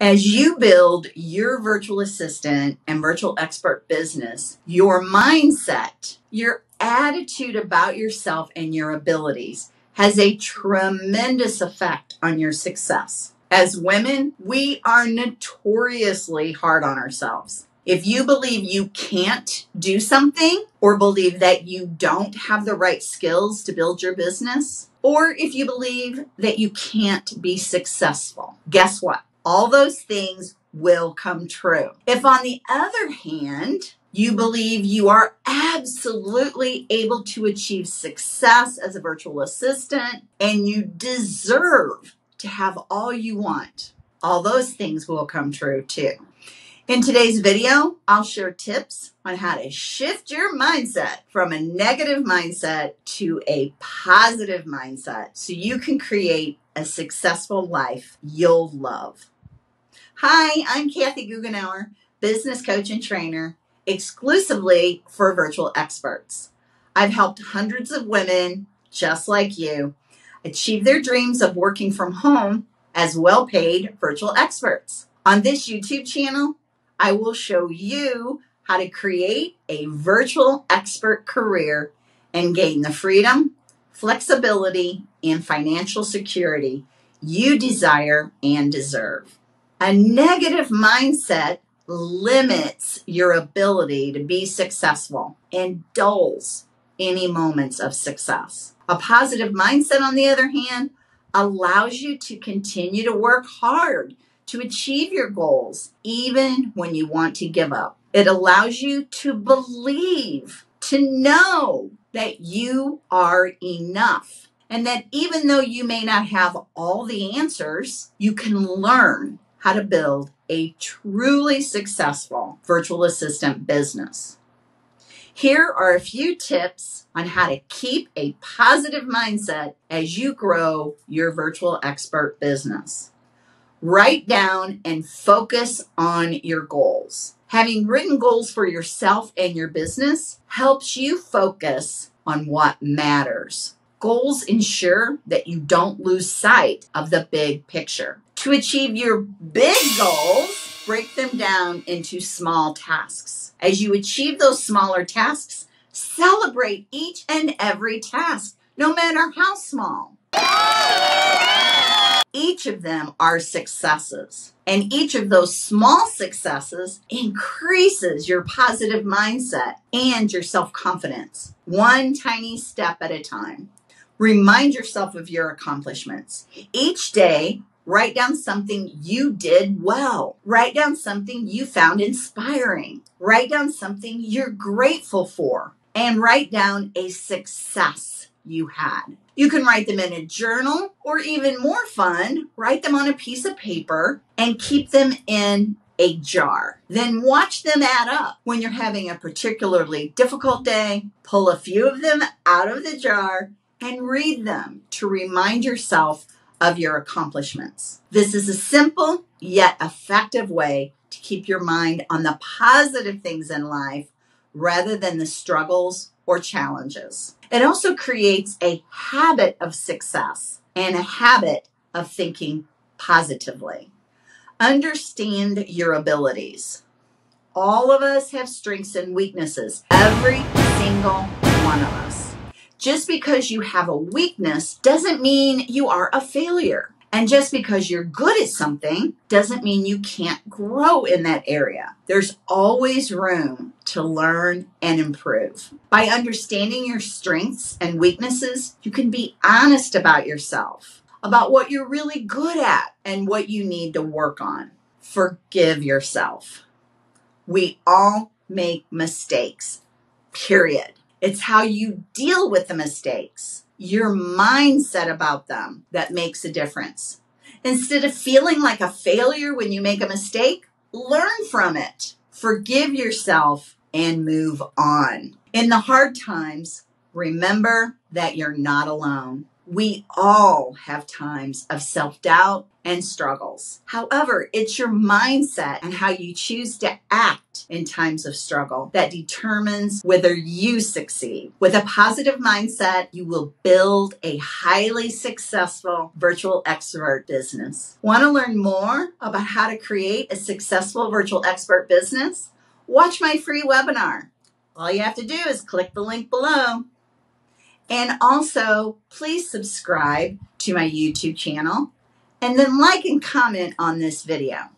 As you build your virtual assistant and virtual expert business, your mindset, your attitude about yourself and your abilities has a tremendous effect on your success. As women, we are notoriously hard on ourselves. If you believe you can't do something or believe that you don't have the right skills to build your business, or if you believe that you can't be successful, guess what? All those things will come true. If, on the other hand, you believe you are absolutely able to achieve success as a virtual assistant and you deserve to have all you want, all those things will come true too. In today's video, I'll share tips on how to shift your mindset from a negative mindset to a positive mindset so you can create a successful life you'll love. Hi, I'm Kathy Goughenour, business coach and trainer exclusively for virtual experts. I've helped hundreds of women just like you achieve their dreams of working from home as well paid virtual experts. On this YouTube channel, I will show you how to create a virtual expert career and gain the freedom, flexibility, and financial security you desire and deserve. A negative mindset limits your ability to be successful and dulls any moments of success. A positive mindset, on the other hand, allows you to continue to work hard to achieve your goals, even when you want to give up. It allows you to believe, to know that you are enough. And that even though you may not have all the answers, you can learn how to build a truly successful virtual assistant business. Here are a few tips on how to keep a positive mindset as you grow your virtual expert business. Write down and focus on your goals. Having written goals for yourself and your business helps you focus on what matters. Goals ensure that you don't lose sight of the big picture. To achieve your big goals, break them down into small tasks. As you achieve those smaller tasks, celebrate each and every task, no matter how small. Each of them are successes. And each of those small successes increases your positive mindset and your self confidence, one tiny step at a time. Remind yourself of your accomplishments. Each day, Write down something you did well. Write down something you found inspiring. Write down something you're grateful for. And write down a success you had. You can write them in a journal or even more fun, write them on a piece of paper and keep them in a jar. Then watch them add up. When you're having a particularly difficult day, pull a few of them out of the jar and read them to remind yourself of your accomplishments. This is a simple yet effective way to keep your mind on the positive things in life rather than the struggles or challenges. It also creates a habit of success and a habit of thinking positively. Understand your abilities. All of us have strengths and weaknesses, every single one of us. Just because you have a weakness doesn't mean you are a failure. And just because you're good at something doesn't mean you can't grow in that area. There's always room to learn and improve. By understanding your strengths and weaknesses, you can be honest about yourself, about what you're really good at and what you need to work on. Forgive yourself. We all make mistakes, period. It's how you deal with the mistakes, your mindset about them that makes a difference. Instead of feeling like a failure when you make a mistake, learn from it, forgive yourself, and move on. In the hard times, remember that you're not alone. We all have times of self doubt and struggles. However, it's your mindset and how you choose to act in times of struggle that determines whether you succeed. With a positive mindset, you will build a highly successful virtual expert business. Want to learn more about how to create a successful virtual expert business? Watch my free webinar. All you have to do is click the link below. And also, please subscribe to my YouTube channel and then like and comment on this video.